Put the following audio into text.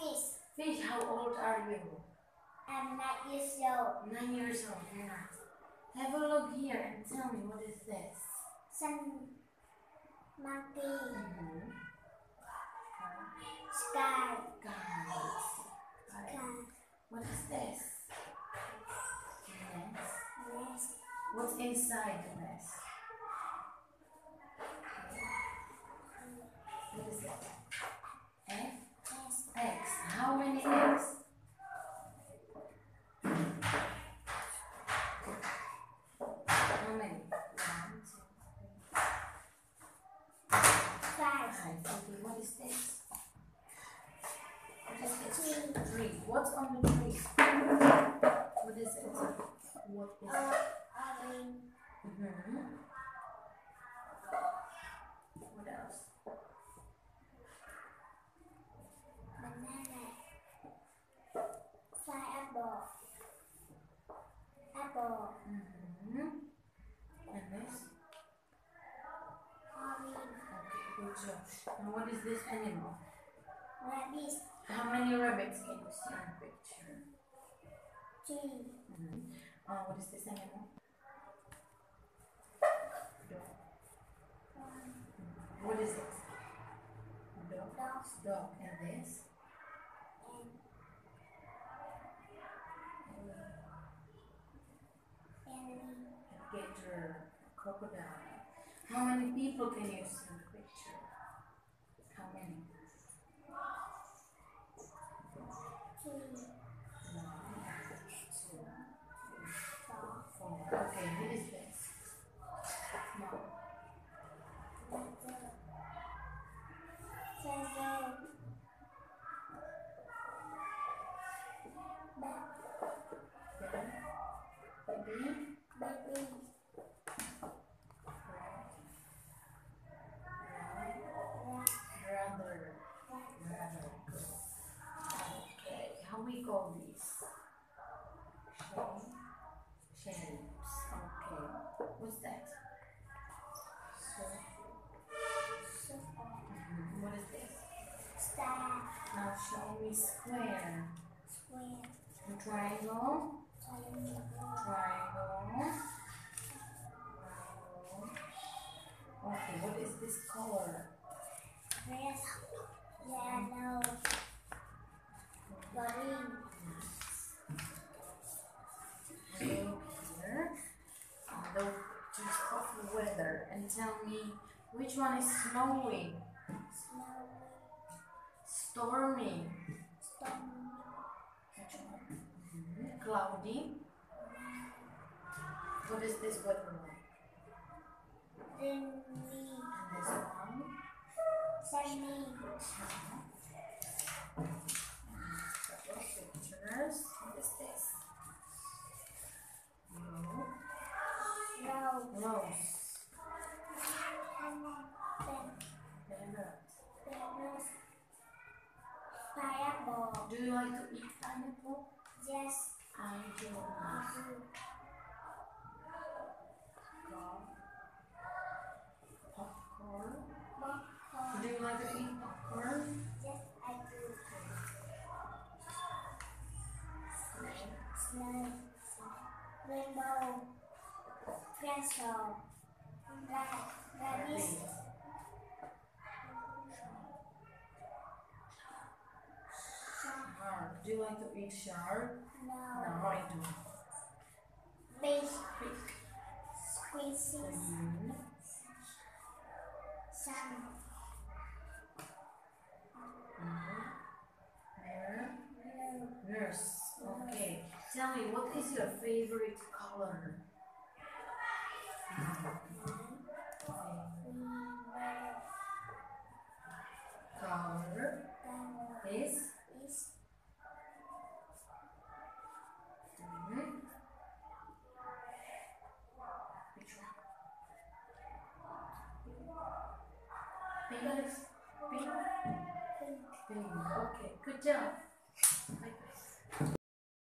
fish. Fish, how old are you? I'm nine years old. Nine years old. Very nice. Have a look here and tell me what is this? Sun, monkey, Mm-hmm. sky, Guys. sky, What is this? Nest. nest, What's inside the nest? What is it? Egg? nest, Eggs. How many eggs? How many? One, two, three, five, five. Okay, what is this? What is this? Tree. What's on the tree? What is it? What is it? orange, Mm-hmm. What else? banana, pineapple, apple, Mm-hmm. And this? orange, Okay, good job. And what is this animal? rabbit, How many rabbits can you see in the picture? tree, Mm-hmm. Uh, what is this animal? Dog. What is it? Dog. dog. And this? Alligator. Crocodile. How many people can you see in the picture? How many? Call these? Shape. Shapes. Okay. What's that? So, mhm. what is this? star, Now show me square. square, A triangle. triangle, Triangle. Triangle. Okay. What is this color? red, yellow, green, Look here. And look just of the weather and tell me which one is snowing, snowy, stormy, stormy, which one? Mhm. Cloudy. What is this weather Do you like to eat pineapple? yes, I do. I do, Popcorn. popcorn, Do you like to eat popcorn? yes, I do, Snake. snake, rainbow, pencil, rabbit, shark. Do you like to eat shark? no, No, I do. fish, Fish. squeezes, Mhm. sun, Mhm. Mirror. blue, Nurse. Okay. Tell me, what is your favorite color? Color is. Mhm. Pink. pink, Pink. Okay. Good job.